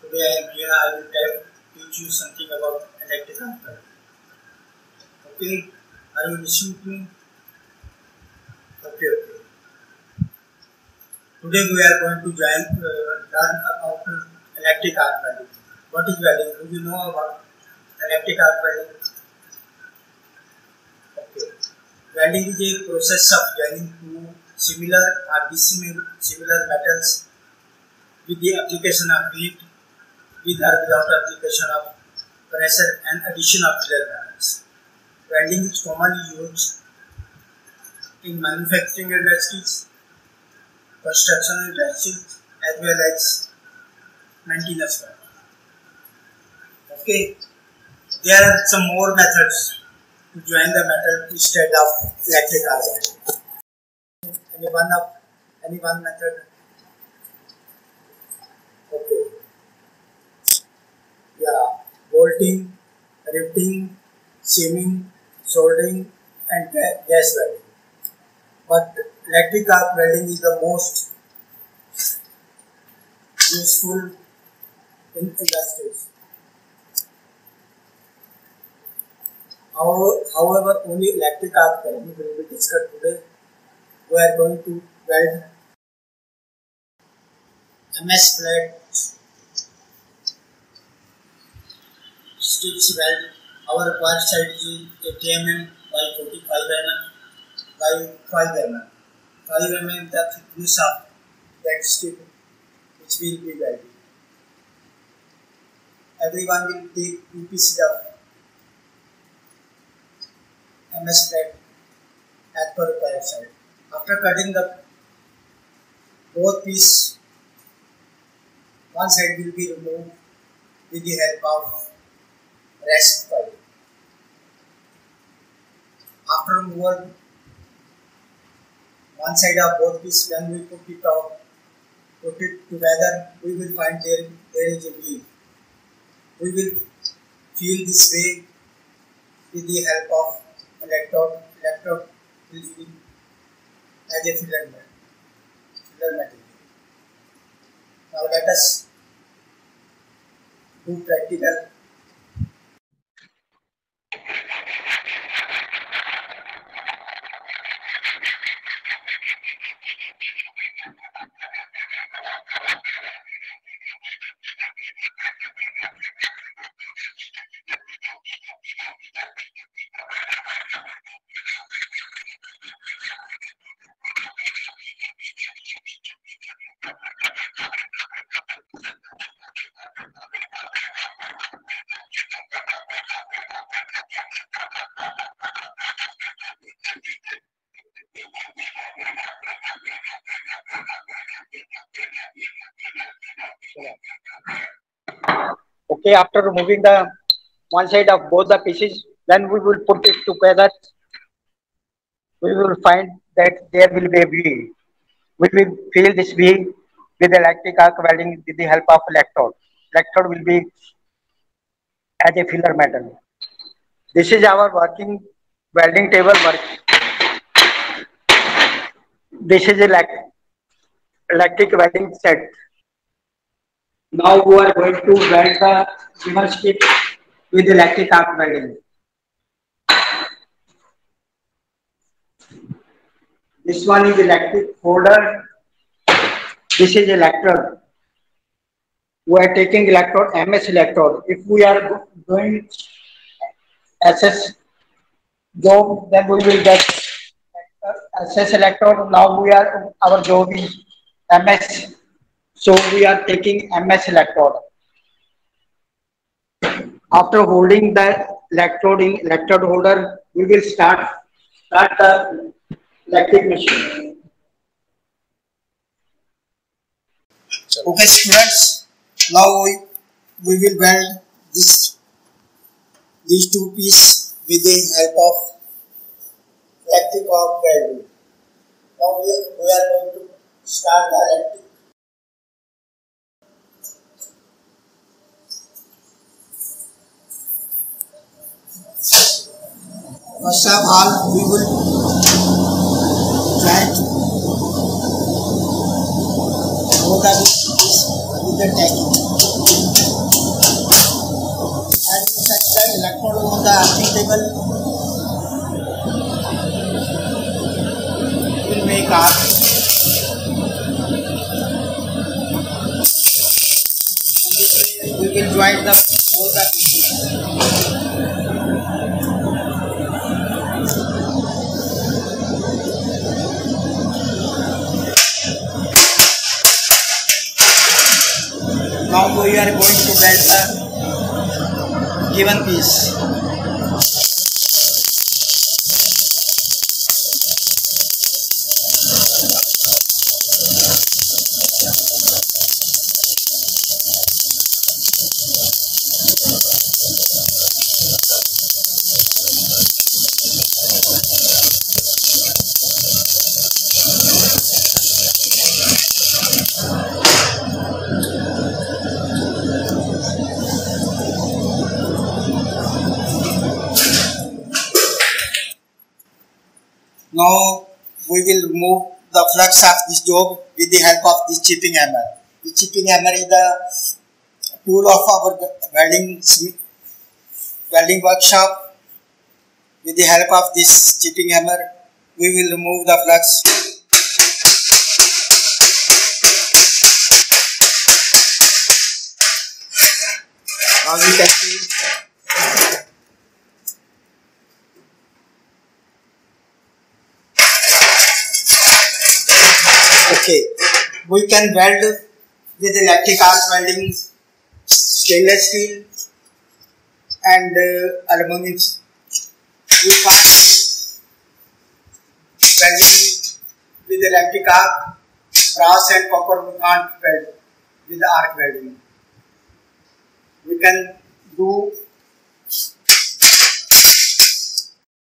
Today I am here, I will tell, teach you something about electric arc. Okay, are you listening to me? Okay, okay. Today we are going to join, uh, learn about electric arc welding. What is welding? Do you know about electric arc welding? Okay. Welding is a process of joining two similar or dissimilar similar metals with the application of heat with or without application of pressure and addition of filler balance. Welding is commonly used in manufacturing industries, construction industries as well as maintenance work. Okay, there are some more methods to join the metal instead of electric welding. Any one of any one method? Okay. Yeah, bolting, riveting, seaming, soldering, and gas welding. But electric arc welding is the most useful in industries. However, only electric arc welding will be discussed today. We are going to weld MS plate sticks weld. Our required size is 80 mm by 45 mm by 5 mm. 5 mm the thickness of that stick which will be welded. Everyone will take two pieces of MS plate as per required size. After cutting the both piece, one side will be removed with the help of rest pipe. After removal, one side of both piece when we put it out, put it together, we will find there, there is a V. We will feel this way with the help of electrode. Electrode be as a mat- filler material. Now let us do practical. Okay, after removing the one side of both the pieces, then we will put it together. We will find that there will be a V. We will fill this V with electric arc welding with the help of electrode. Electrode will be as a filler metal. This is our working welding table work. This is elect electric welding set. Now we are going to weld the given stick with electric arc welding. This one is electric holder. This is electrode. We are taking electrode, MS electrode. If we are doing SS job, then we will get SS electrode. Now we are our job is MS. So we are taking MS electrode. After holding the electrode in electrode holder, we will start start the electric machine. Okay, students. Now we, we will weld this these two pieces with the help of electric arc welding. Now we we are going to start the electric. First of all, we will try to go that is with the technique. And we set the electrode on the acting table. we will make our the given piece. Now we will remove the flux of this job with the help of this chipping hammer. The chipping hammer is the tool of our welding welding workshop. With the help of this chipping hammer, we will remove the flux. Now can see Okay, we can weld with electric arc welding, stainless steel, and uh, aluminum. We can't welding with electric arc, brass and copper. We can't weld with arc welding. We can do